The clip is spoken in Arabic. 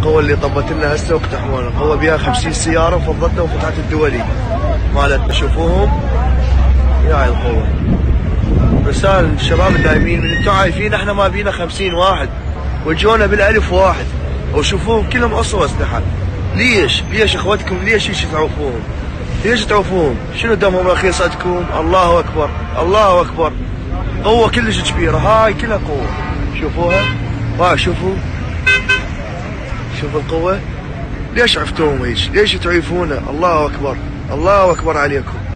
القوة اللي طبت لنا هسه واقتحمونا القوة بها 50 سيارة وفضتنا وفتحت الدولي. مالتنا شوفوهم يا هاي القوة رسالة للشباب النايمين من أنتم عايفين إحنا ما بينا 50 واحد. وجونا بالألف واحد. وشوفوهم كلهم اصوا أسلحة. ليش؟ ليش أخوتكم ليش إيش تعوفوهم؟ ليش تعوفوهم؟ شنو دمهم رخيص عندكم؟ الله أكبر. الله أكبر. قوة كلش كبيرة. هاي كلها قوة. شوفوها. ها شوفوا. شوفوا القوة ليش عفتوهم هيك؟ ليش تعيفونا؟ الله أكبر الله أكبر عليكم